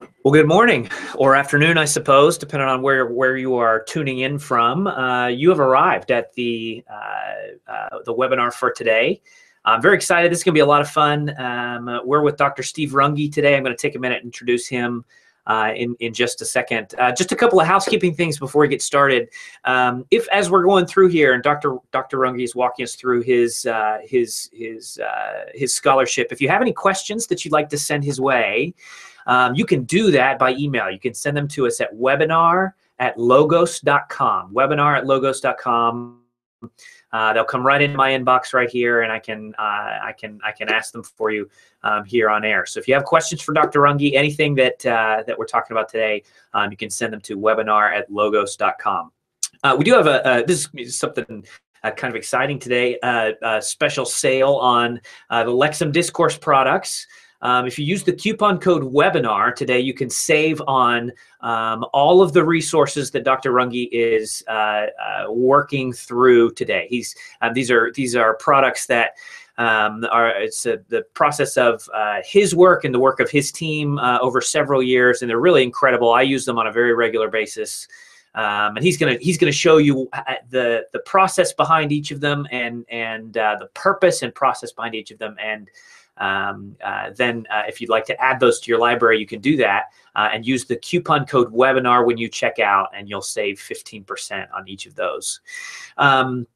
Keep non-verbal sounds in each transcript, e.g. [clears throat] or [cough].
Well, good morning or afternoon, I suppose, depending on where where you are tuning in from. Uh, you have arrived at the uh, uh, the webinar for today. I'm very excited. This is going to be a lot of fun. Um, we're with Dr. Steve Runge today. I'm going to take a minute and introduce him uh, in in just a second. Uh, just a couple of housekeeping things before we get started. Um, if as we're going through here, and Dr. Dr. Runge is walking us through his uh, his his his scholarship. If you have any questions that you'd like to send his way. Um, you can do that by email. You can send them to us at webinar at logos.com. Webinar at logos.com. Uh, they'll come right into my inbox right here, and I can uh, I can I can ask them for you um, here on air. So if you have questions for Dr. Runge, anything that uh, that we're talking about today, um, you can send them to webinar at logos.com. Uh, we do have a, this is something uh, kind of exciting today. Uh, a special sale on uh, the Lexham Discourse products. Um, if you use the coupon code webinar today, you can save on um, all of the resources that Dr. Runge is uh, uh, working through today. He's uh, these are these are products that um, are it's a, the process of uh, his work and the work of his team uh, over several years, and they're really incredible. I use them on a very regular basis. Um, and he's gonna he's gonna show you uh, the the process behind each of them and and uh, the purpose and process behind each of them and um, uh, then uh, if you'd like to add those to your library, you can do that uh, and use the coupon code webinar when you check out and you'll save 15% on each of those. Um,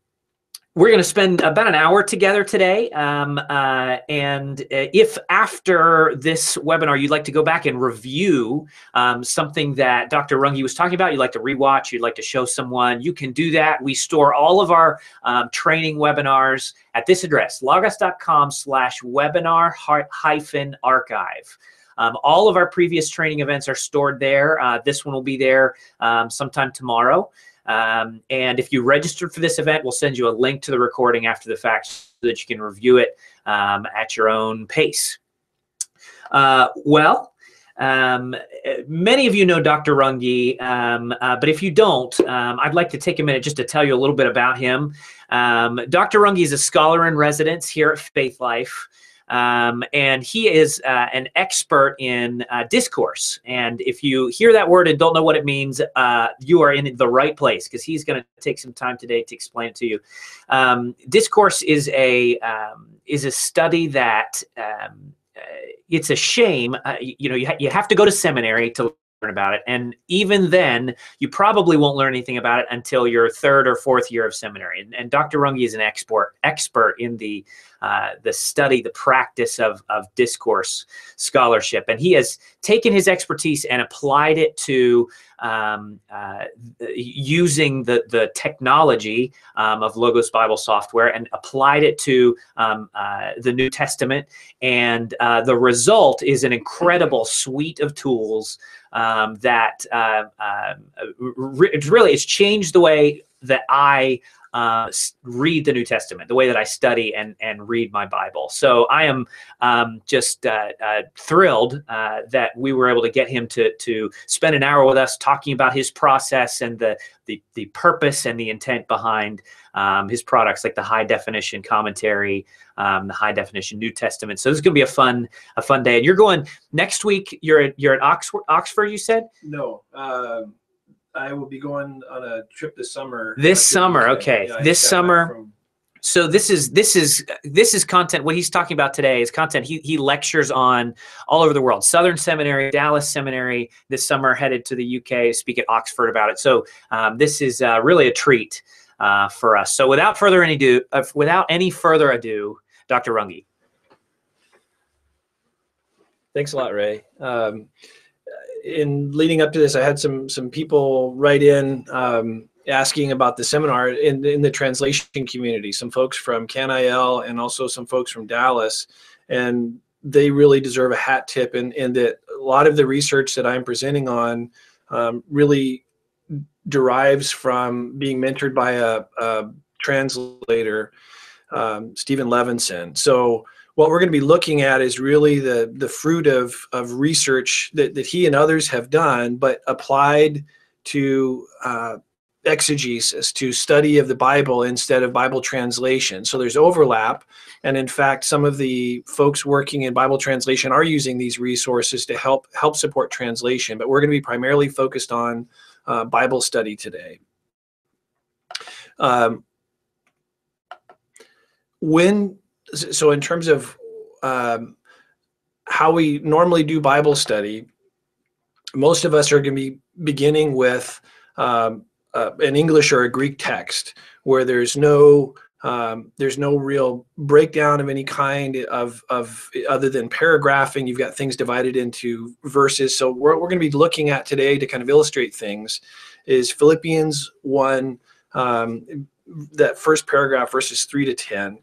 we're going to spend about an hour together today. Um, uh, and uh, if after this webinar you'd like to go back and review um, something that Dr. Runge was talking about, you'd like to rewatch, you'd like to show someone, you can do that. We store all of our um, training webinars at this address, logos.com slash webinar hyphen archive. Um, all of our previous training events are stored there. Uh, this one will be there um, sometime tomorrow. Um, and if you registered for this event, we'll send you a link to the recording after the fact so that you can review it um, at your own pace. Uh, well, um, many of you know Dr. Runge, um, uh, but if you don't, um, I'd like to take a minute just to tell you a little bit about him. Um, Dr. Runge is a scholar in residence here at Faithlife. Um, and he is uh, an expert in uh, discourse. And if you hear that word and don't know what it means, uh, you are in the right place because he's going to take some time today to explain it to you. Um, discourse is a um, is a study that um, uh, it's a shame. Uh, you know, you, ha- you have to go to seminary to about it. And even then, you probably won't learn anything about it until your third or fourth year of seminary. And, and Dr. Runge is an expert expert in the uh, the study, the practice of, of discourse scholarship. And he has taken his expertise and applied it to um, uh, using the, the technology um, of Logos Bible software and applied it to um, uh, the New Testament. And uh, the result is an incredible suite of tools um, that uh, um, re- really it's changed the way that I uh, read the New Testament, the way that I study and and read my Bible. So I am um, just uh, uh, thrilled uh, that we were able to get him to to spend an hour with us talking about his process and the the, the purpose and the intent behind um, his products, like the high definition commentary, um, the high definition New Testament. So this is going to be a fun a fun day. And you're going next week. You're at, you're at Oxford. Oxford, you said? No. I will be going on a trip this summer. This summer, okay. Yeah, this summer. From... So this is this is this is content. What he's talking about today is content. He he lectures on all over the world. Southern Seminary, Dallas Seminary. This summer, headed to the UK, speak at Oxford about it. So um, this is uh, really a treat uh, for us. So without further ado, uh, without any further ado, Dr. Runge. Thanks a lot, Ray. Um, in leading up to this, I had some some people write in um, asking about the seminar in in the translation community. Some folks from CanIL and also some folks from Dallas, and they really deserve a hat tip. In in that a lot of the research that I'm presenting on um, really derives from being mentored by a, a translator, um, Stephen Levinsohn. So what we're going to be looking at is really the the fruit of of research that, that he and others have done, but applied to uh, exegesis, to study of the Bible instead of Bible translation. So there's overlap. And in fact, some of the folks working in Bible translation are using these resources to help help support translation. But we're going to be primarily focused on uh, Bible study today. Um, when so in terms of um, how we normally do Bible study, most of us are going to be beginning with um, uh, an English or a Greek text where there's no um, there's no real breakdown of any kind of, of other than paragraphing. You've got things divided into verses. So what we're going to be looking at today to kind of illustrate things is Philippians 1, um, that first paragraph, verses 3 to 10.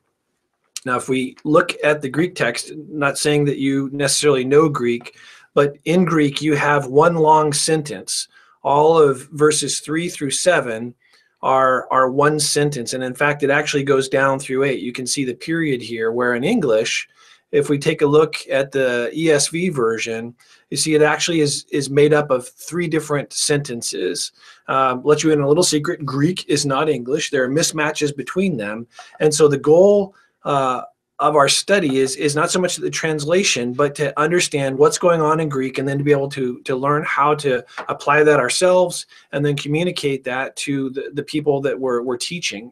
Now, if we look at the Greek text, not saying that you necessarily know Greek, but in Greek, you have one long sentence. All of verses 3 through 7 are, are one sentence. And in fact, it actually goes down through 8. You can see the period here, where in English, if we take a look at the ESV version, you see it actually is, is made up of three different sentences. Um, let you in a little secret Greek is not English, there are mismatches between them. And so the goal uh, of our study is is not so much the translation, but to understand what's going on in Greek, and then to be able to to learn how to apply that ourselves, and then communicate that to the, the people that we're we're teaching.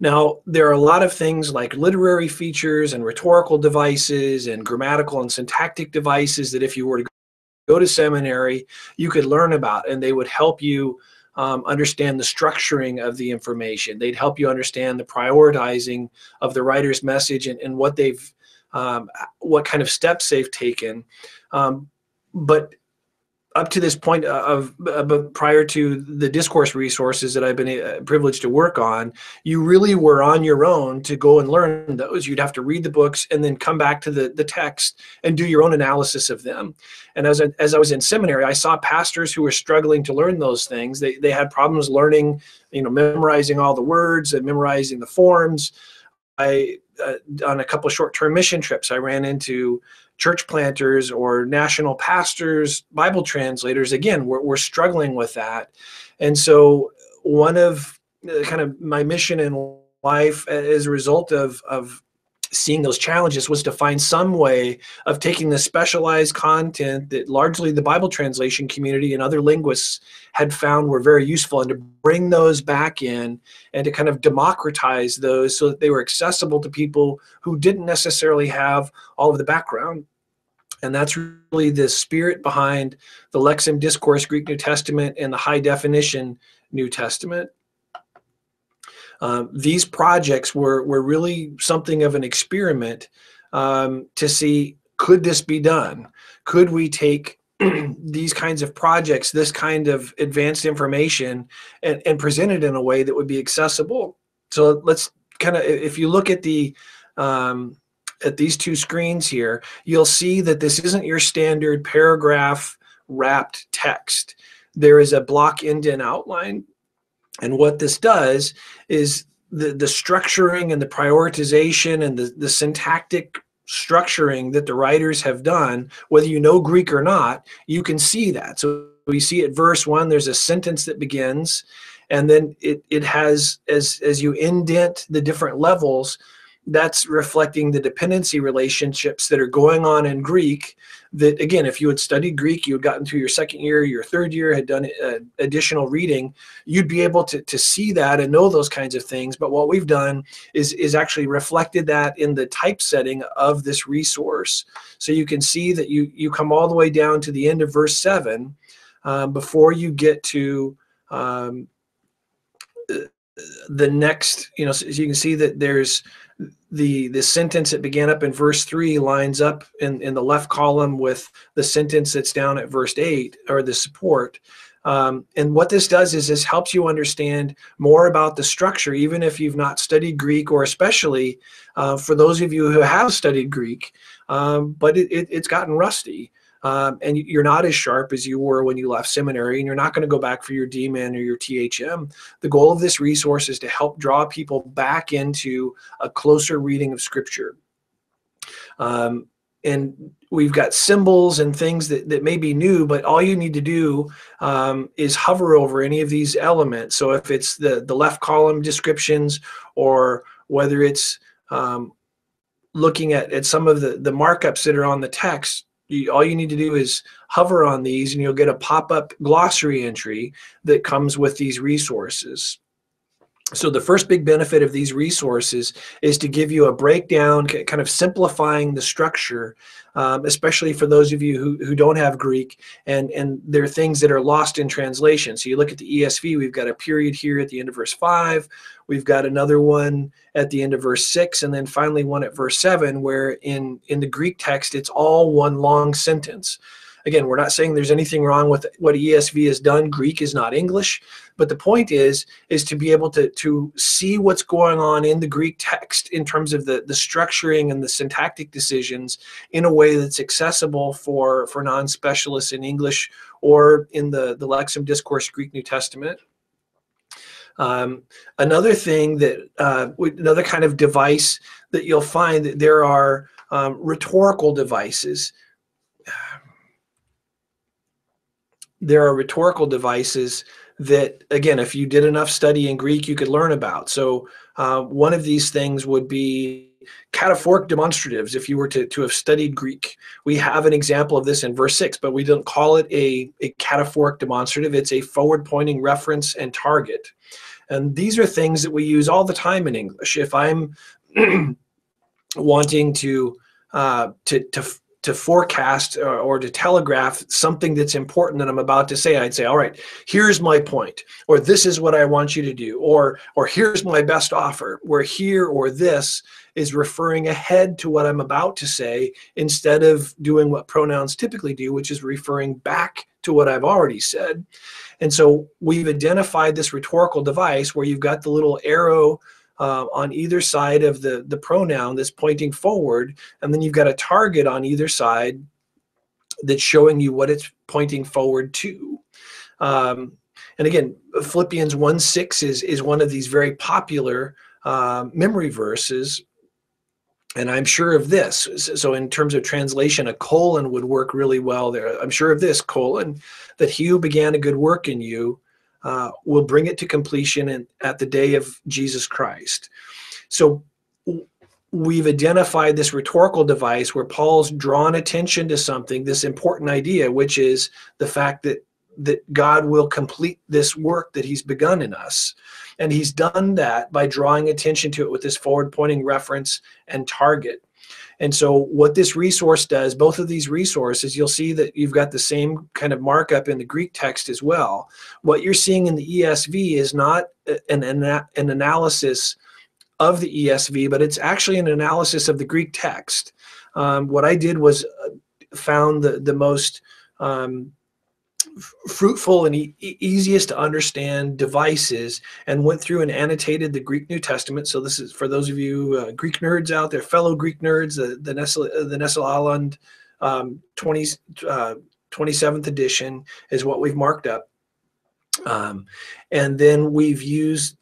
Now, there are a lot of things like literary features and rhetorical devices and grammatical and syntactic devices that if you were to go to seminary, you could learn about, and they would help you um, understand the structuring of the information. They'd help you understand the prioritizing of the writer's message and, and what they've, um, what kind of steps they've taken. Um, but up to this point of, of, prior to the discourse resources that I've been uh, privileged to work on, you really were on your own to go and learn those. You'd have to read the books and then come back to the, the text and do your own analysis of them. And as, a, as I was in seminary, I saw pastors who were struggling to learn those things. They, they had problems learning, you know, memorizing all the words and memorizing the forms. I, uh, on a couple short-term mission trips, I ran into church planters or national pastors, Bible translators, again, we're, we're struggling with that. And so, one of uh, kind of my mission in life as a result of, of seeing those challenges was to find some way of taking the specialized content that largely the Bible translation community and other linguists had found were very useful and to bring those back in and to kind of democratize those so that they were accessible to people who didn't necessarily have all of the background. And that's really the spirit behind the Lexham Discourse Greek New Testament and the High Definition New Testament. Um, these projects were, were really something of an experiment um, to see could this be done? Could we take [clears throat] these kinds of projects, this kind of advanced information, and, and present it in a way that would be accessible? So let's kind of, if you look at the um, at these two screens here, you'll see that this isn't your standard paragraph wrapped text. There is a block indent outline and what this does is the, the structuring and the prioritization and the, the syntactic structuring that the writers have done, whether you know Greek or not, you can see that. So we see at verse one, there's a sentence that begins, and then it, it has, as, as you indent the different levels, that's reflecting the dependency relationships that are going on in Greek that again, if you had studied Greek, you had gotten through your second year, your third year, had done uh, additional reading, you'd be able to, to see that and know those kinds of things. But what we've done is, is actually reflected that in the typesetting of this resource. So you can see that you, you come all the way down to the end of verse 7 um, before you get to um, the next, you know, so you can see that there's the the sentence that began up in verse 3 lines up in, in the left column with the sentence that's down at verse 8 or the support. Um, and what this does is this helps you understand more about the structure even if you've not studied greek or especially uh, for those of you who have studied greek um, but it, it, it's gotten rusty um, and you're not as sharp as you were when you left seminary, and you're not going to go back for your DMin or your THM. The goal of this resource is to help draw people back into a closer reading of Scripture. Um, and we've got symbols and things that, that may be new, but all you need to do um, is hover over any of these elements. So if it's the, the left column descriptions or whether it's um, looking at, at some of the, the markups that are on the text, you, all you need to do is hover on these and you'll get a pop-up glossary entry that comes with these resources. So the first big benefit of these resources is to give you a breakdown, kind of simplifying the structure, um, especially for those of you who, who don't have Greek and, and there are things that are lost in translation. So you look at the ESV, we've got a period here at the end of verse 5, we've got another one at the end of verse 6, and then finally one at verse 7, where in, in the Greek text, it's all one long sentence. Again, we're not saying there's anything wrong with what ESV has done. Greek is not English. But the point is, is to be able to, to see what's going on in the Greek text in terms of the, the structuring and the syntactic decisions in a way that's accessible for, for non-specialists in English or in the, the Lexham Discourse Greek New Testament. Um, another thing that, uh, another kind of device that you'll find that there are um, rhetorical devices there are rhetorical devices that, again, if you did enough study in Greek, you could learn about. So uh, one of these things would be cataphoric demonstratives if you were to, to have studied Greek. We have an example of this in verse 6, but we don't call it a, a cataphoric demonstrative. It's a forward-pointing reference and target. And these are things that we use all the time in English. If I'm [clears throat] wanting to, uh, to, to to forecast or, or, to telegraph something that's important that I'm about to say, I'd say, all right, here's my point, or this is what I want you to do, or or here's my best offer, where here or this is referring ahead to what I'm about to say instead of doing what pronouns typically do, which is referring back to what I've already said. And so we've identified this rhetorical device where you've got the little arrow uh, on either side of the, the pronoun that's pointing forward. And then you've got a target on either side that's showing you what it's pointing forward to. Um, and again, Philippians 1 6 is, is one of these very popular uh, memory verses. And I'm sure of this. So, in terms of translation, a colon would work really well there. I'm sure of this colon that he who began a good work in you uh, will bring it to completion at the day of Jesus Christ. So we've identified this rhetorical device where Paul's drawn attention to something, this important idea, which is the fact that that God will complete this work that he's begun in us. And he's done that by drawing attention to it with this forward pointing reference and target. And so what this resource does, both of these resources, you'll see that you've got the same kind of markup in the Greek text as well. What you're seeing in the ESV is not an, an, an analysis of the ESV, but it's actually an analysis of the Greek text. Um, what I did was uh, found the, the most um, fruitful and e easiest to understand devices and went through and annotated the Greek New Testament. So this is for those of you uh, Greek nerds out there, fellow Greek nerds, uh, the Nestle, uh, the Nestle Aland um, 20, uh, 27th edition is what we've marked up. Um, and then we've used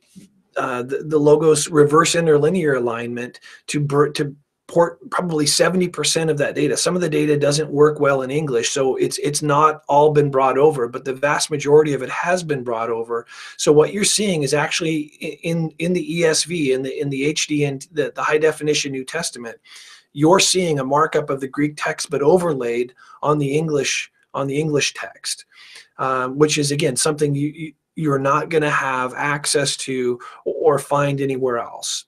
uh, the, the, logos reverse interlinear alignment to to port probably 70% of that data. Some of the data doesn't work well in English, so it's it's not all been brought over, but the vast majority of it has been brought over. So what you're seeing is actually in in the ESV, in the in the HD and the, the high definition New Testament, you're seeing a markup of the Greek text but overlaid on the English on the English text, um, which is again something you, you you're not going to have access to or find anywhere else.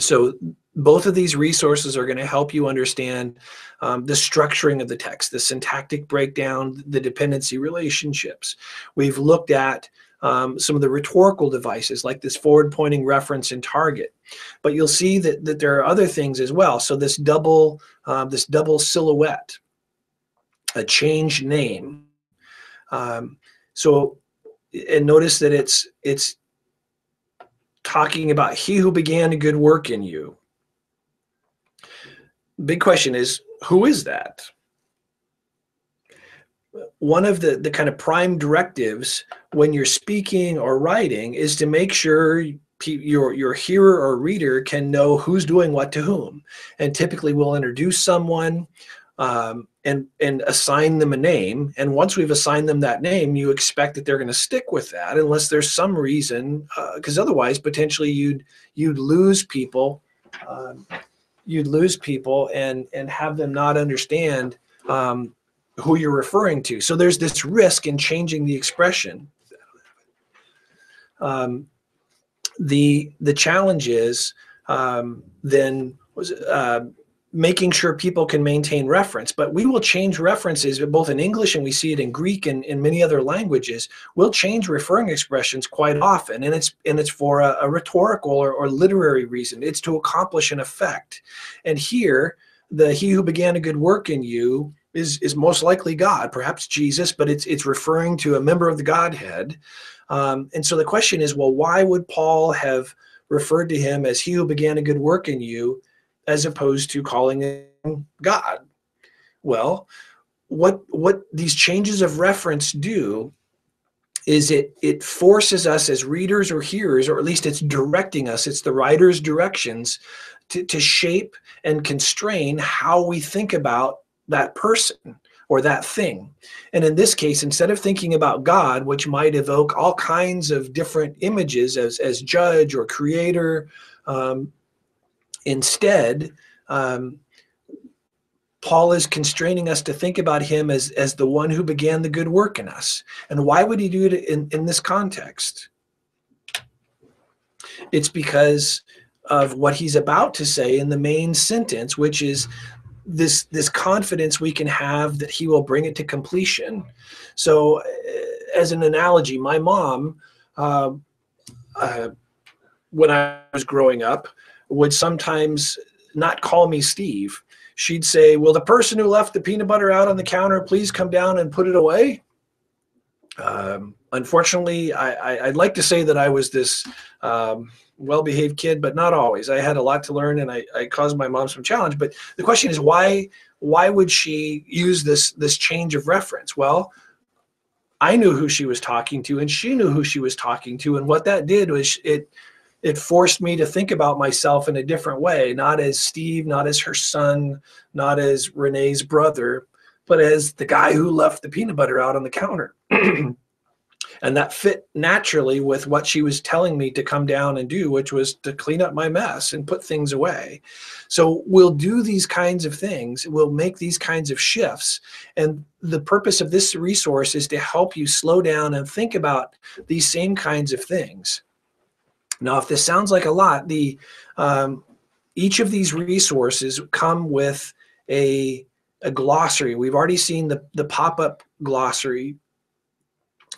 So both of these resources are going to help you understand um, the structuring of the text, the syntactic breakdown, the dependency relationships. We've looked at um, some of the rhetorical devices like this forward pointing reference and target. But you'll see that, that there are other things as well. So this double, uh, this double silhouette, a change name. Um, so, and notice that it's, it's talking about he who began a good work in you big question is who is that? One of the, the kind of prime directives when you're speaking or writing is to make sure your your hearer or reader can know who's doing what to whom and typically we'll introduce someone um, and and assign them a name and once we've assigned them that name you expect that they're going to stick with that unless there's some reason because uh, otherwise potentially you'd you'd lose people um, you'd lose people and and have them not understand um, who you're referring to. So there's this risk in changing the expression. Um, the the challenge is um, then was uh, making sure people can maintain reference. But we will change references both in English and we see it in Greek and in many other languages. We'll change referring expressions quite often, and it's and it's for a, a rhetorical or, or literary reason. It's to accomplish an effect. And here, the he who began a good work in you is is most likely God, perhaps Jesus, but it's it's referring to a member of the Godhead. Um, and so the question is, well, why would Paul have referred to him as he who began a good work in you, as opposed to calling him God? Well, what what these changes of reference do is it it forces us as readers or hearers, or at least it's directing us, it's the writer's directions to, to shape and constrain how we think about that person or that thing. And in this case, instead of thinking about God, which might evoke all kinds of different images as, as judge or creator, um, instead, um, Paul is constraining us to think about him as, as the one who began the good work in us. And why would he do it in, in this context? It's because of what he's about to say in the main sentence, which is this this confidence we can have that he will bring it to completion so uh, as an analogy my mom uh, uh, when i was growing up would sometimes not call me steve she'd say will the person who left the peanut butter out on the counter please come down and put it away um, unfortunately I, would like to say that i was this um, well-behaved kid, but not always. I had a lot to learn, and I, I caused my mom some challenge. But the question is, why why would she use this this change of reference? Well, I knew who she was talking to, and she knew who she was talking to, and what that did was it it forced me to think about myself in a different way, not as Steve, not as her son, not as Renee's brother, but as the guy who left the peanut butter out on the counter. [clears throat] and that fit naturally with what she was telling me to come down and do which was to clean up my mess and put things away. So we'll do these kinds of things. We'll make these kinds of shifts. And the purpose of this resource is to help you slow down and think about these same kinds of things now if this sounds like a lot the um, each of these resources come with a a glossary. We've already seen the, the pop-up glossary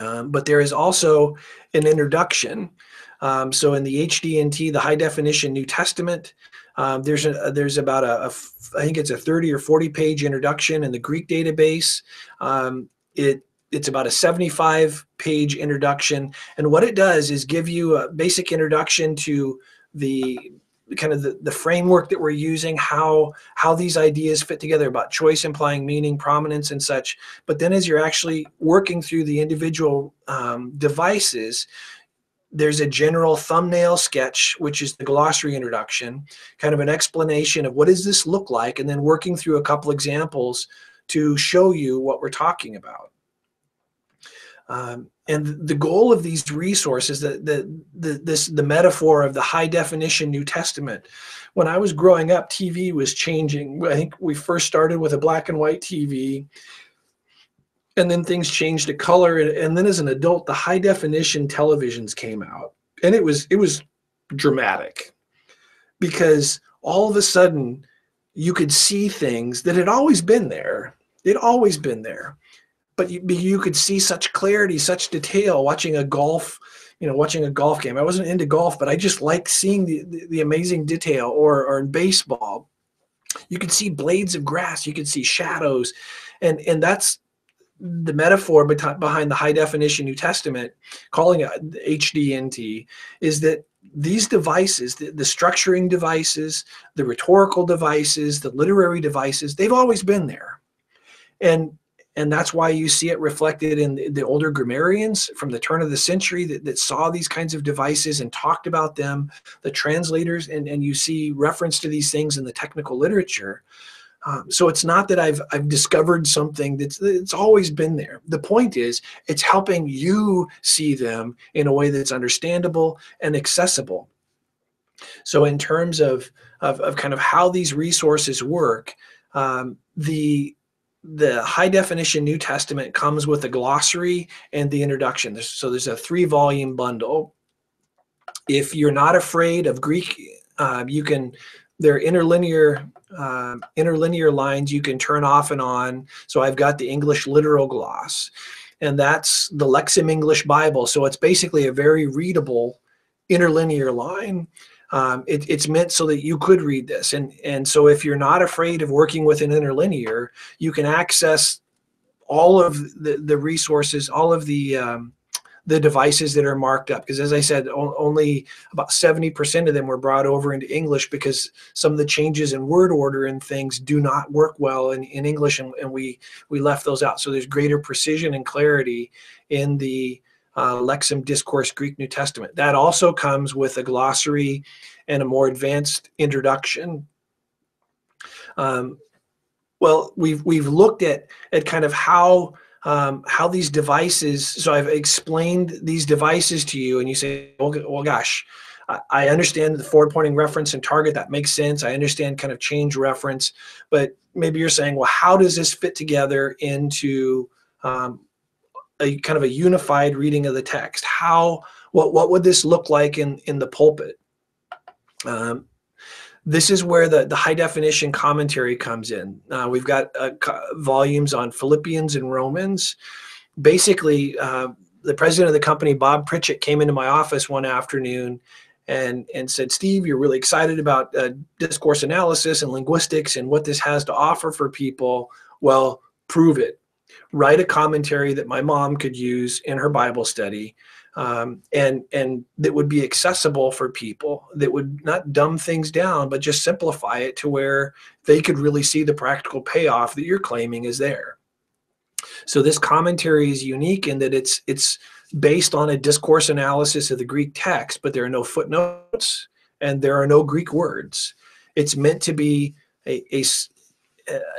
um, but there is also an introduction. Um, so in the HDNT, the High Definition New Testament, um, there's a, there's about a, a I think it's a 30 or 40 page introduction in the Greek database. Um, it it's about a 75 page introduction, and what it does is give you a basic introduction to the kind of the, the framework that we're using, how how these ideas fit together about choice implying meaning, prominence, and such. But then as you're actually working through the individual um, devices, there's a general thumbnail sketch, which is the glossary introduction, kind of an explanation of what does this look like, and then working through a couple examples to show you what we're talking about. Um, and the goal of these resources, the, the, the, this, the metaphor of the high definition New Testament, when I was growing up, TV was changing. I think we first started with a black and white TV, and then things changed to color. And, then as an adult, the high definition televisions came out, and it was it was dramatic because all of a sudden you could see things that had always been there. They'd always been there but you, you could see such clarity, such detail watching a golf, you know, watching a golf game. I wasn't into golf, but I just liked seeing the, the, the amazing detail or, or in baseball. You could see blades of grass, you could see shadows. And, and that's the metaphor behind the high definition New Testament, calling it HDNT, is that these devices, the, the, structuring devices, the rhetorical devices, the literary devices, they've always been there. And and that's why you see it reflected in the, older grammarians from the turn of the century that, that saw these kinds of devices and talked about them, the translators, and, and you see reference to these things in the technical literature. Um, so it's not that I've I've discovered something that's it's always been there. The point is it's helping you see them in a way that's understandable and accessible. So in terms of of, of kind of how these resources work, um, the the high definition New Testament comes with a glossary and the introduction. So there's a three volume bundle. If you're not afraid of Greek, uh, you can, there are interlinear, uh, interlinear lines you can turn off and on. So I've got the English literal gloss and that's the Lexham English Bible. So it's basically a very readable interlinear line um, it, it's meant so that you could read this. And, and so if you're not afraid of working with an interlinear, you can access all of the, the resources, all of the, um, the devices that are marked up. Because as I said, only about 70% of them were brought over into English because some of the changes in word order and things do not work well in, in English and, and we, we left those out. So there's greater precision and clarity in the uh, Lexham Discourse Greek New Testament. That also comes with a glossary and a more advanced introduction. Um, well, we've we've looked at at kind of how um, how these devices. So I've explained these devices to you, and you say, "Well, well gosh." I understand the forward pointing reference and target that makes sense. I understand kind of change reference, but maybe you're saying, well, how does this fit together into um, a kind of a unified reading of the text. How what what would this look like in in the pulpit? Um, this is where the, the high definition commentary comes in. Uh, we've got uh, volumes on Philippians and Romans. Basically, uh, the president of the company, Bob Pritchett, came into my office one afternoon and, and said, Steve, you're really excited about uh, discourse analysis and linguistics and what this has to offer for people. Well, prove it write a commentary that my mom could use in her Bible study, um, and and that would be accessible for people. That would not dumb things down, but just simplify it to where they could really see the practical payoff that you're claiming is there. So this commentary is unique in that it's it's based on a discourse analysis of the Greek text, but there are no footnotes and there are no Greek words. It's meant to be a, a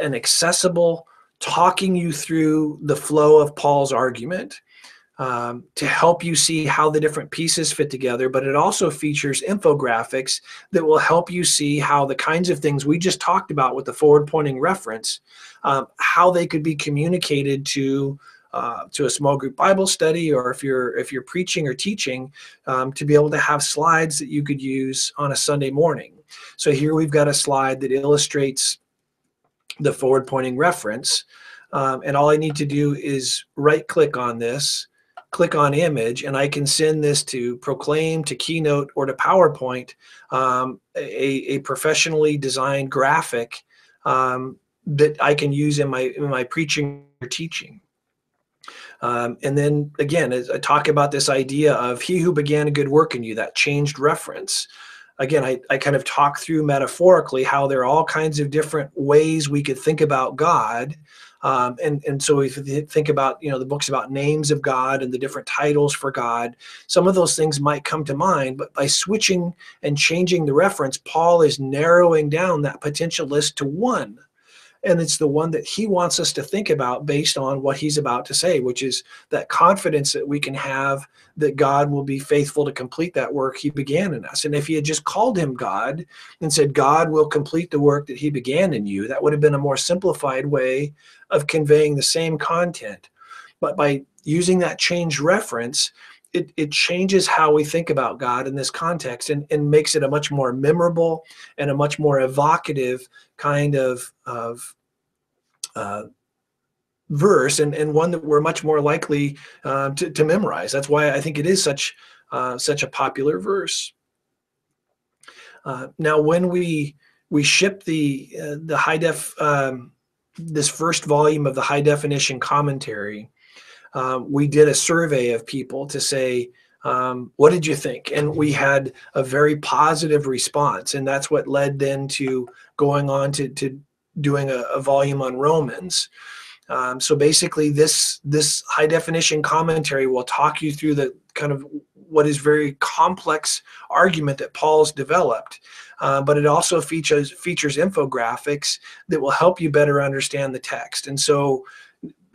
an accessible talking you through the flow of Paul's argument um, to help you see how the different pieces fit together. But it also features infographics that will help you see how the kinds of things we just talked about with the forward pointing reference, um, how they could be communicated to uh, to a small group Bible study, or if you're if you're preaching or teaching, um, to be able to have slides that you could use on a Sunday morning. So here we've got a slide that illustrates the forward pointing reference. Um, and all I need to do is right click on this, click on image, and I can send this to Proclaim, to Keynote, or to PowerPoint, um, a, a, professionally designed graphic um, that I can use in my, in my preaching or teaching. Um, and then again, I talk about this idea of he who began a good work in you, that changed reference again, I, I kind of talk through metaphorically how there are all kinds of different ways we could think about God. Um, and, and so if you think about, you know, the books about names of God and the different titles for God, some of those things might come to mind, but by switching and changing the reference, Paul is narrowing down that potential list to one and it's the one that he wants us to think about based on what he's about to say which is that confidence that we can have that god will be faithful to complete that work he began in us. And if he had just called him god and said god will complete the work that he began in you that would have been a more simplified way of conveying the same content. But by using that changed reference it, it changes how we think about God in this context and, and makes it a much more memorable and a much more evocative kind of, of uh, verse and, and one that we're much more likely uh, to, to memorize. That's why I think it is such, uh, such a popular verse. Uh, now, when we we ship the uh, the high def um, this first volume of the high definition commentary, um, we did a survey of people to say, um, what did you think? And we had a very positive response. And that's what led then to going on to, to doing a, a volume on Romans. Um, so basically, this this high definition commentary will talk you through the kind of what is very complex argument that Paul's developed, uh, but it also features features infographics that will help you better understand the text. And so,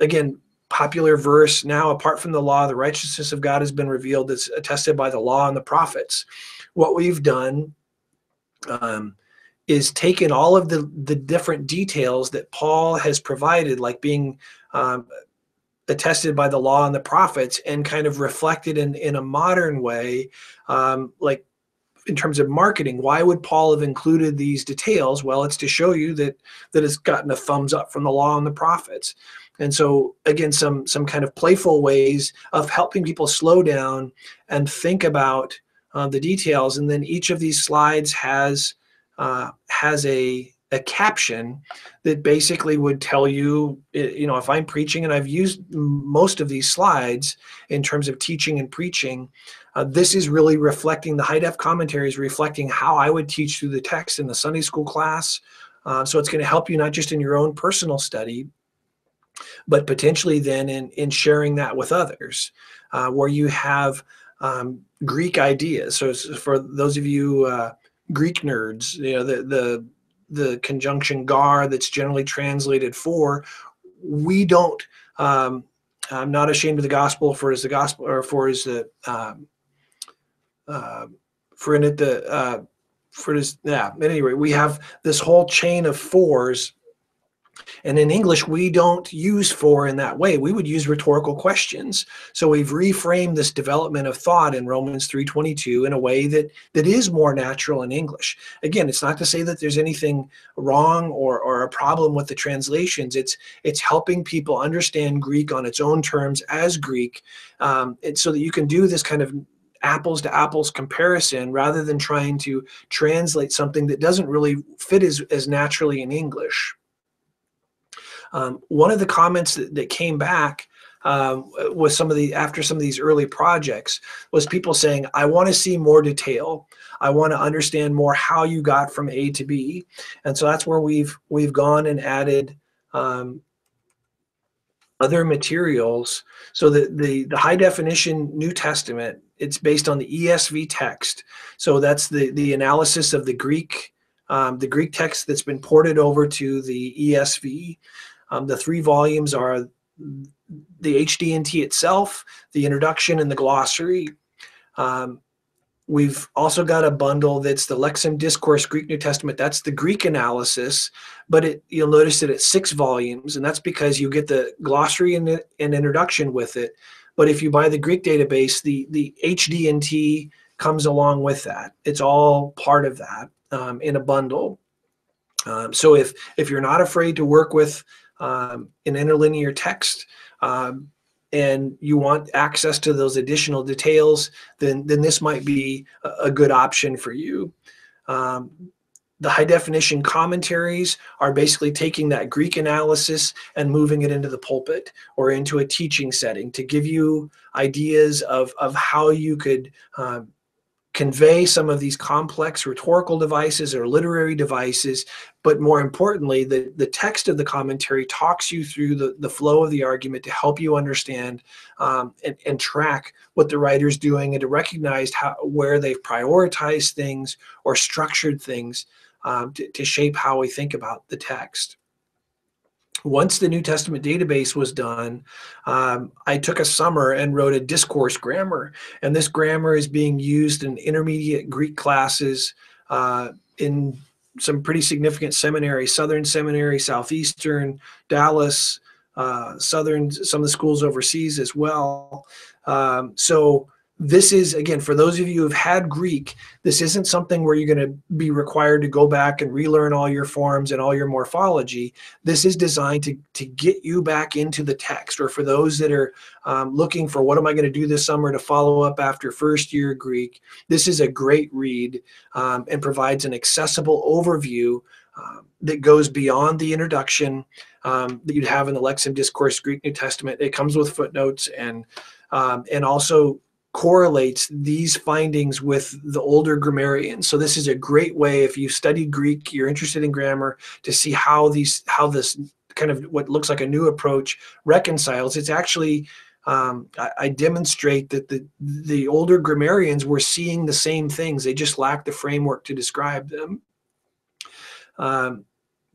again, popular verse now, apart from the law, the righteousness of God has been revealed. that's attested by the law and the prophets. What we've done. Um, is taken all of the the different details that Paul has provided, like being um, attested by the law and the prophets and kind of reflected in in a modern way um, like in terms of marketing why would paul have included these details well it's to show you that that it's gotten a thumbs up from the law and the prophets and so again some some kind of playful ways of helping people slow down and think about uh, the details and then each of these slides has uh, has a a caption that basically would tell you, you know, if I'm preaching and I've used most of these slides in terms of teaching and preaching, uh, this is really reflecting the high def commentaries, reflecting how I would teach through the text in the Sunday school class. Uh, so it's going to help you not just in your own personal study, but potentially then in, in sharing that with others, uh, where you have um, Greek ideas. So for those of you uh, Greek nerds, you know, the, the the conjunction gar that's generally translated for, we don't. Um, I'm not ashamed of the gospel, for is the gospel, or for is the um, uh, for in it the uh, for this yeah. At any rate, we have this whole chain of fours and in English, we don't use for in that way. We would use rhetorical questions. So we've reframed this development of thought in Romans 3.22 in a way that, that is more natural in English. Again, it's not to say that there's anything wrong or, or a problem with the translations. It's, it's helping people understand Greek on its own terms as Greek um, so that you can do this kind of apples to apples comparison rather than trying to translate something that doesn't really fit as, as naturally in English. Um, one of the comments that, that came back um, was some of the after some of these early projects was people saying, "I want to see more detail. I want to understand more how you got from A to B," and so that's where we've we've gone and added um, other materials. So the, the the high definition New Testament it's based on the ESV text. So that's the the analysis of the Greek um, the Greek text that's been ported over to the ESV. Um, the three volumes are the HDNT itself, the introduction, and the glossary. Um, we've also got a bundle that's the Lexham Discourse Greek New Testament. That's the Greek analysis, but it, you'll notice that it's six volumes, and that's because you get the glossary and, and introduction with it. But if you buy the Greek database, the the HDNT comes along with that. It's all part of that um, in a bundle. Um, so if if you're not afraid to work with um, an interlinear text um, and you want access to those additional details, then, then this might be a, a good option for you. Um, the high definition commentaries are basically taking that Greek analysis and moving it into the pulpit or into a teaching setting to give you ideas of, of how you could um, convey some of these complex rhetorical devices or literary devices, but more importantly, the, the text of the commentary talks you through the, the flow of the argument to help you understand um, and, and track what the writer's doing and to recognize how where they've prioritized things or structured things um, to, to shape how we think about the text once the New Testament database was done, um, I took a summer and wrote a discourse grammar. And this grammar is being used in intermediate Greek classes uh, in some pretty significant seminaries Southern Seminary, Southeastern, Dallas, uh, Southern, some of the schools overseas as well. Um, so this is again for those of you who've had greek this isn't something where you're going to be required to go back and relearn all your forms and all your morphology. This is designed to, to get you back into the text. Or for those that are um, looking for what am i going to do this summer to follow up after first year greek? This is a great read um, and provides an accessible overview um, that goes beyond the introduction um, that you'd have in the lexham discourse greek new testament. It comes with footnotes and um, and also correlates these findings with the older grammarians. So this is a great way if you studied Greek, you're interested in grammar, to see how these how this kind of what looks like a new approach reconciles. It's actually um, I, I, demonstrate that the the older grammarians were seeing the same things. They just lacked the framework to describe them. Um,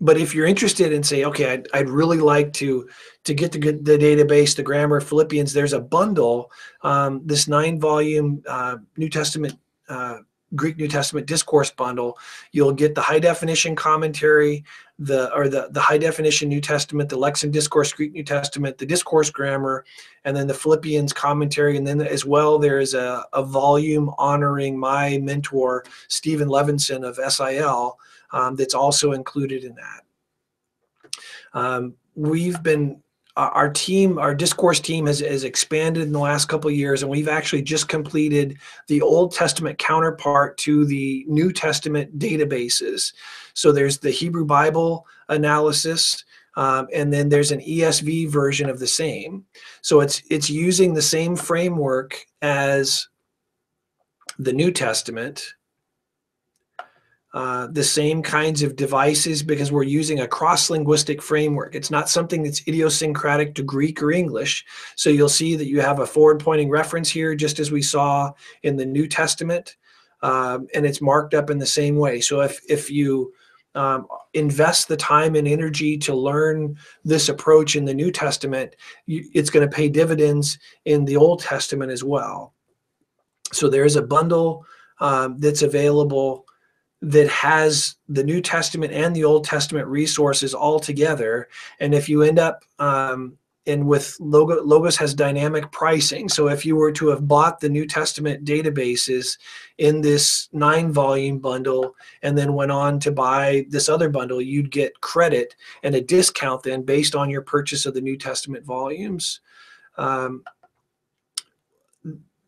but if you're interested in say, okay, I'd, I'd really like to to get the, the database, the grammar, Philippians, there's a bundle, um, this nine volume uh, New Testament uh, Greek New Testament discourse bundle, you'll get the high definition commentary, the or the, the high definition New Testament, the Lexham Discourse Greek New Testament, the discourse grammar, and then the Philippians commentary. And then as well, there is a, a volume honoring my mentor, Stephen Levinsohn of SIL, um, that's also included in that. Um, we've been our team, our discourse team has, has expanded in the last couple years, and we've actually just completed the Old Testament counterpart to the New Testament databases. So there's the Hebrew Bible analysis, um, and then there's an ESV version of the same. So it's it's using the same framework as the New Testament, uh, the same kinds of devices because we're using a cross-linguistic framework. It's not something that's idiosyncratic to Greek or English. So you'll see that you have a forward-pointing reference here, just as we saw in the New Testament, um, and it's marked up in the same way. So if if you um, invest the time and energy to learn this approach in the New Testament, you, it's going to pay dividends in the Old Testament as well. So there's a bundle um, that's available that has the New Testament and the Old Testament resources all together. And if you end up, um, and with Logo, Logos has dynamic pricing. So if you were to have bought the New Testament databases in this nine volume bundle and then went on to buy this other bundle, you'd get credit and a discount then based on your purchase of the New Testament volumes. Um,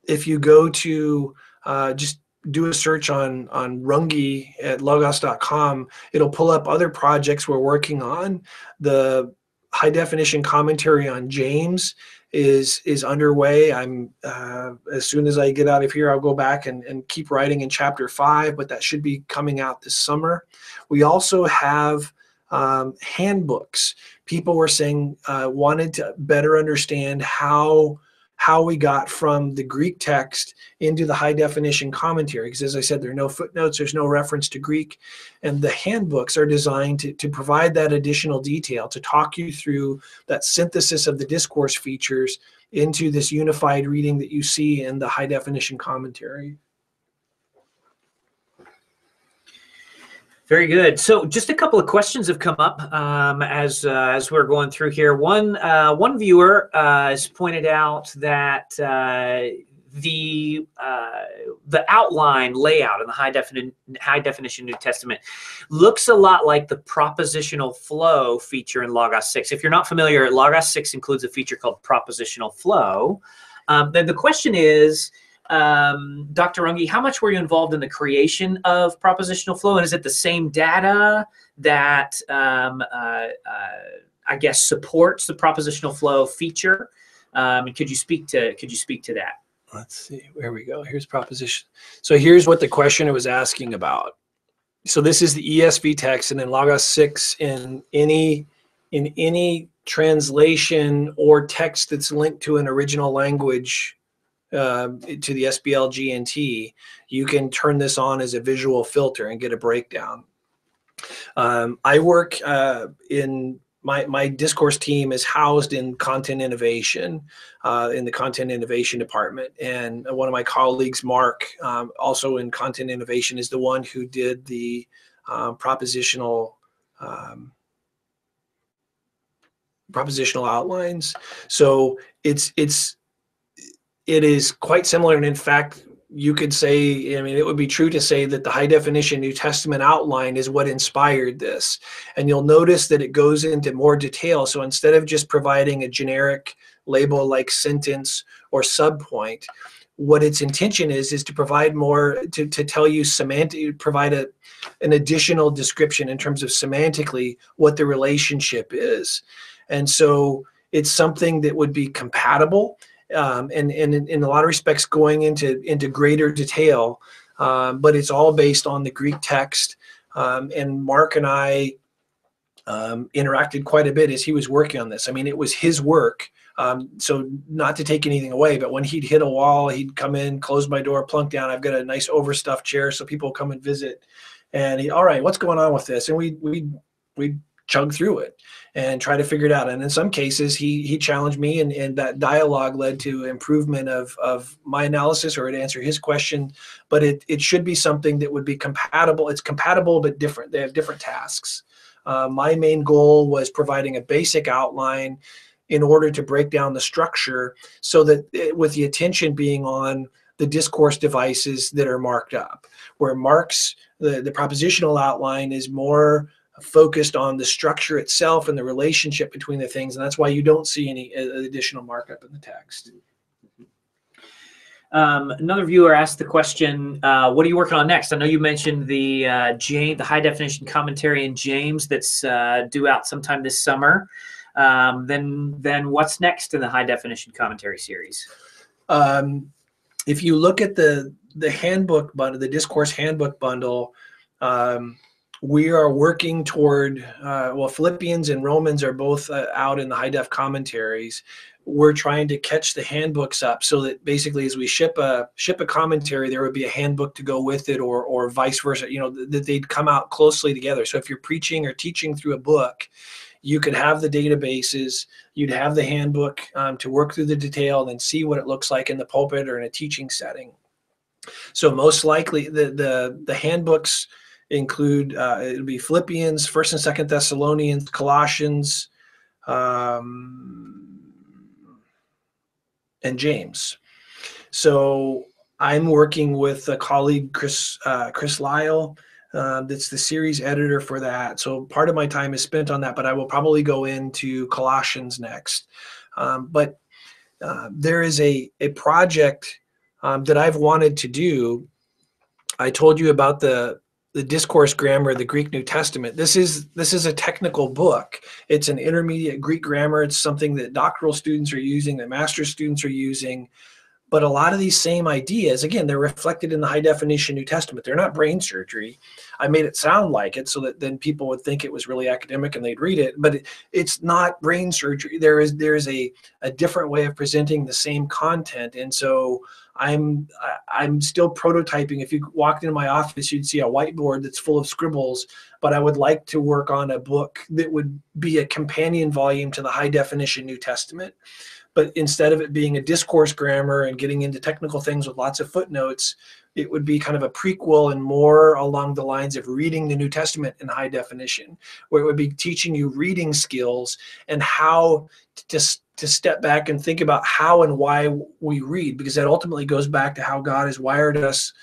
if you go to uh, just do a search on on Runge at logos.com, it'll pull up other projects we're working on. The high definition commentary on James is is underway. I'm uh, as soon as I get out of here, I'll go back and, and keep writing in chapter five, but that should be coming out this summer. We also have um, handbooks. People were saying uh, wanted to better understand how how we got from the Greek text into the high definition commentary. Because as I said, there are no footnotes, there's no reference to Greek. And the handbooks are designed to, to provide that additional detail, to talk you through that synthesis of the discourse features into this unified reading that you see in the high definition commentary. Very good. So, just a couple of questions have come up um, as uh, as we're going through here. One uh, one viewer uh, has pointed out that uh, the uh, the outline layout in the high definition high definition New Testament looks a lot like the propositional flow feature in Logos six. If you're not familiar, Logos six includes a feature called propositional flow. Um, then the question is um, Dr. Runge, how much were you involved in the creation of propositional flow? And is it the same data that um, uh, uh, I guess supports the propositional flow feature? Um, could you speak to could you speak to that? Let's see. Where we go. Here's proposition. So here's what the questioner was asking about. So this is the ESV text, and then Logos six in any in any translation or text that's linked to an original language uh, to the SBL GNT, you can turn this on as a visual filter and get a breakdown. Um, I work uh, in my, my discourse team is housed in content innovation uh, in the content innovation department. And one of my colleagues, Mark, um, also in content innovation, is the one who did the um, propositional um, propositional outlines. So it's it's it is quite similar. And in fact, you could say, I mean, it would be true to say that the high definition New Testament outline is what inspired this. And you'll notice that it goes into more detail. So instead of just providing a generic label like sentence or subpoint, what its intention is is to provide more to, to tell you semantic provide a an additional description in terms of semantically what the relationship is and so it's something that would be compatible um, and, and in, a lot of respects going into into greater detail. Um, but it's all based on the Greek text. Um, and Mark and I um, interacted quite a bit as he was working on this. I mean, it was his work. Um, so not to take anything away, but when he'd hit a wall, he'd come in, close my door, plunk down. I've got a nice overstuffed chair so people come and visit. And he, all right, what's going on with this? And we we we chug through it and try to figure it out. And in some cases, he he challenged me, and, and that dialogue led to improvement of of my analysis or to answer his question. But it it should be something that would be compatible. It's compatible but different. They have different tasks. Uh, my main goal was providing a basic outline in order to break down the structure so that it, with the attention being on the discourse devices that are marked up where marks the, the propositional outline is more focused on the structure itself and the relationship between the things and that's why you don't see any additional markup in the text um, another viewer asked the question, uh, "What are you working on next?" I know you mentioned the uh, James, the high definition commentary in James that's uh, due out sometime this summer. Um, then, then what's next in the high definition commentary series? Um, if you look at the the handbook bundle, the discourse handbook bundle, um, we are working toward. Uh, well, Philippians and Romans are both uh, out in the high def commentaries we're trying to catch the handbooks up so that basically as we ship a ship a commentary there would be a handbook to go with it or or vice versa you know that they'd come out closely together so if you're preaching or teaching through a book you could have the databases you'd have the handbook um, to work through the detail and see what it looks like in the pulpit or in a teaching setting so most likely the the the handbooks include uh, it'll be philippians first and second thessalonians colossians um, and James. So I'm working with a colleague, Chris uh, Chris Lyle. Uh, that's the series editor for that. So part of my time is spent on that, but I will probably go into Colossians next. Um, but uh, there is a a project um, that I've wanted to do. I told you about the the discourse grammar of the Greek New Testament. This is this is a technical book. It's an intermediate Greek grammar. It's something that doctoral students are using, that master's students are using. But a lot of these same ideas, again, they're reflected in the high definition New Testament. They're not brain surgery. I made it sound like it so that then people would think it was really academic and they'd read it. But it, it's not brain surgery. There is there is a, a different way of presenting the same content. And so I'm I'm still prototyping. If you walked into my office, you'd see a whiteboard that's full of scribbles. But I would like to work on a book that would be a companion volume to the high definition New Testament. But instead of it being a discourse grammar and getting into technical things with lots of footnotes, it would be kind of a prequel and more along the lines of reading the New Testament in high definition, where it would be teaching you reading skills and how to to step back and think about how and why we read, because that ultimately goes back to how God has wired us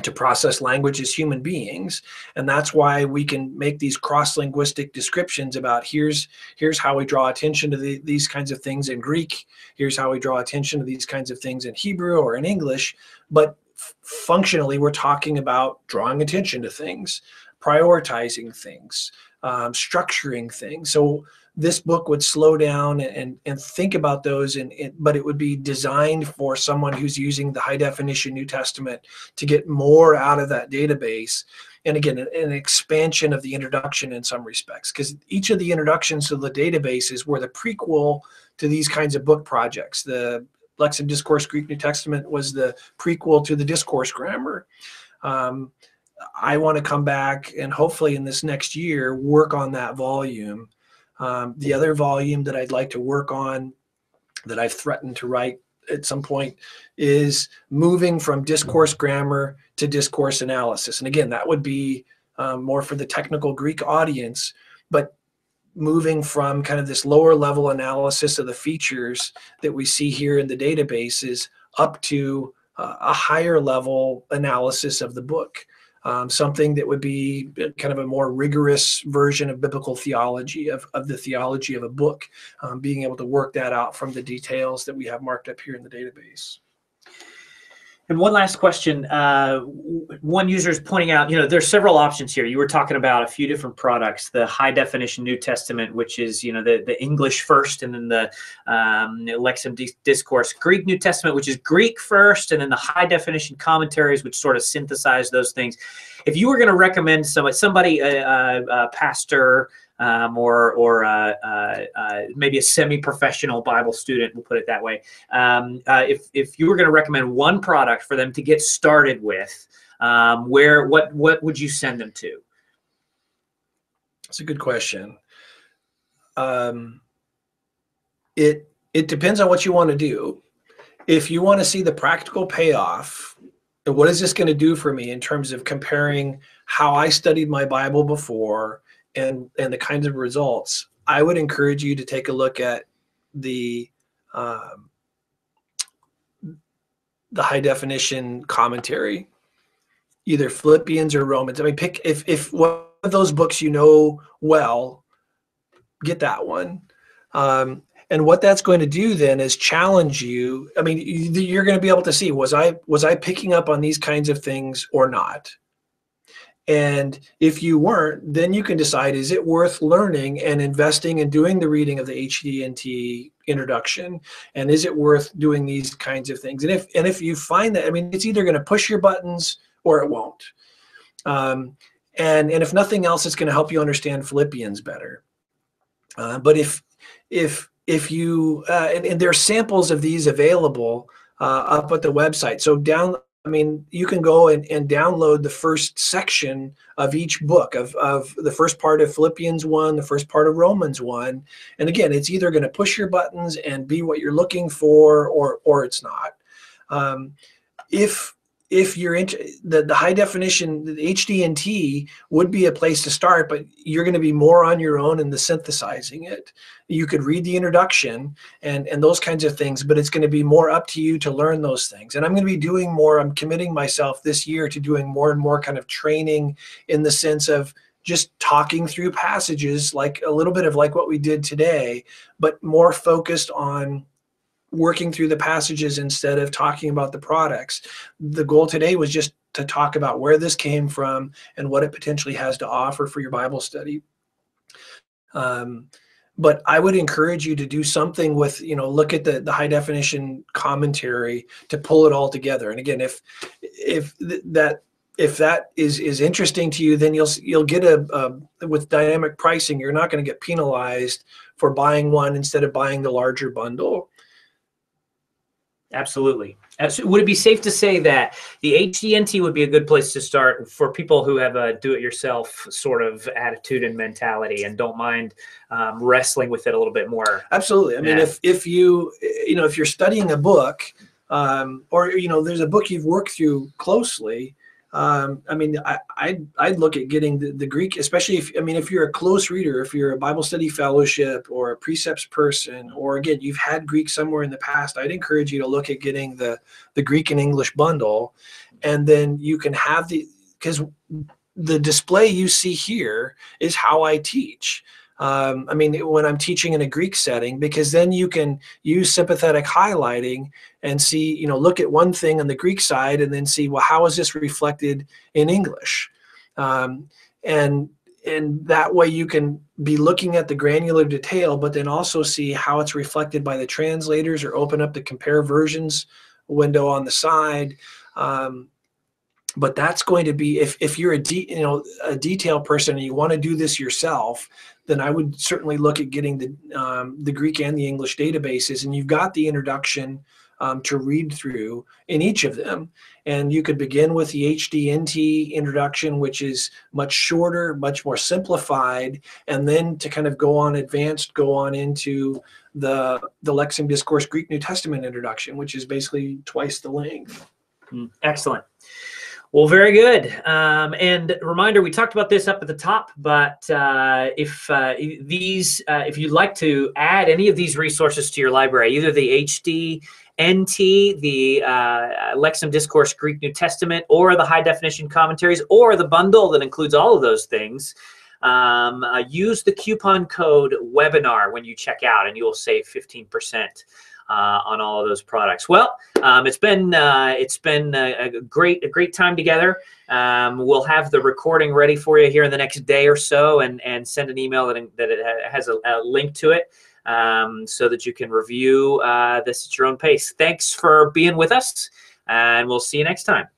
to process language as human beings. And that's why we can make these cross-linguistic descriptions about here's here's how we draw attention to the, these kinds of things in greek. Here's how we draw attention to these kinds of things in hebrew or in english. But functionally we're talking about drawing attention to things prioritizing things um, structuring things. So this book would slow down and, and think about those and, and, but it would be designed for someone who's using the high definition new testament to get more out of that database. And again an, an expansion of the introduction in some respects because each of the introductions to the databases were the prequel to these kinds of book projects the lexham discourse greek new testament was the prequel to the discourse grammar. Um, i want to come back and hopefully in this next year work on that volume um, the other volume that I'd like to work on that I've threatened to write at some point is moving from discourse grammar to discourse analysis. And again, that would be um, more for the technical Greek audience, but moving from kind of this lower level analysis of the features that we see here in the databases up to uh, a higher level analysis of the book um, something that would be kind of a more rigorous version of biblical theology, of, of the theology of a book, um, being able to work that out from the details that we have marked up here in the database. And one last question. Uh, one user is pointing out, you know, there's several options here. You were talking about a few different products, the high definition New Testament, which is, you know, the, the English first, and then the um, Lexham Discourse Greek New Testament, which is Greek first, and then the high definition commentaries, which sort of synthesize those things. if you were going to recommend somebody, somebody, a, a, a pastor, um, or or uh, uh, uh, maybe a semi-professional Bible student, we'll put it that way. Um, uh, if if you were going to recommend one product for them to get started with, um, where what what would you send them to? That's a good question. Um, it it depends on what you want to do. If you want to see the practical payoff, what is this going to do for me in terms of comparing how I studied my Bible before and and the kinds of results? I would encourage you to take a look at the um, the high definition commentary, either Philippians or Romans. I mean, pick if if one of those books you know well, get that one. Um, and what that's going to do then is challenge you i mean you're going to be able to see was i was i picking up on these kinds of things or not and if you weren't then you can decide is it worth learning and investing and doing the reading of the hdnt introduction? And is it worth doing these kinds of things? And if and if you find that i mean it's either going to push your buttons or it won't. Um, and and if nothing else it's going to help you understand philippians better. Uh, but if if if you uh, and, and there are samples of these available uh, up at the website. So down i mean you can go and, and download the first section of each book of, of the first part of philippians 1 the first part of romans 1 and again it's either going to push your buttons and be what you're looking for or or it's not. Um, if if you're into the, the high definition the hdnt would be a place to start but you're going to be more on your own in the synthesizing it. You could read the introduction and and those kinds of things but it's going to be more up to you to learn those things. And i'm going to be doing more i'm committing myself this year to doing more and more kind of training in the sense of just talking through passages like a little bit of like what we did today but more focused on working through the passages instead of talking about the products. The goal today was just to talk about where this came from and what it potentially has to offer for your Bible study. Um, but I would encourage you to do something with, you know, look at the, the high definition commentary to pull it all together. And again, if if th- that if that is is interesting to you, then you'll you'll get a, a with dynamic pricing. You're not going to get penalized for buying one instead of buying the larger bundle. Absolutely. Would it be safe to say that the HDNT would be a good place to start for people who have a do-it-yourself sort of attitude and mentality and don't mind um, wrestling with it a little bit more? Absolutely. I mean, if if you you know if you're studying a book, um, or you know there's a book you've worked through closely, um, I mean, I, I'd, I'd look at getting the, the Greek, especially if, I mean, if you're a close reader, if you're a Bible study fellowship or a precepts person, or again, you've had Greek somewhere in the past, I'd encourage you to look at getting the, the Greek and English bundle. And then you can have the, because the display you see here is how I teach. Um, I mean, when I'm teaching in a Greek setting, because then you can use sympathetic highlighting and see, you know, look at one thing on the Greek side and then see, well, how is this reflected in English? Um, and and that way you can be looking at the granular detail, but then also see how it's reflected by the translators or open up the compare versions window on the side. Um, but that's going to be if, if you're a de, you know a detail person and you want to do this yourself then i would certainly look at getting the um, the greek and the english databases and you've got the introduction um, to read through in each of them. And you could begin with the hdnt introduction which is much shorter much more simplified and then to kind of go on advanced go on into the the lexham discourse greek new testament introduction which is basically twice the length. Hmm, excellent well, very good. Um, and reminder, we talked about this up at the top, but uh, if uh, these, uh, if you'd like to add any of these resources to your library, either the HD NT, the uh, Lexham Discourse Greek New Testament, or the high definition commentaries, or the bundle that includes all of those things, um, uh, use the coupon code webinar when you check out, and you will save 15% uh, on all of those products. Well, um, it's been uh, it's been a, a, great a great time together. Um, we'll have the recording ready for you here in the next day or so, and and send an email that that it has a, a link to it. Um, so that you can review uh, this at your own pace. Thanks for being with us, and we'll see you next time.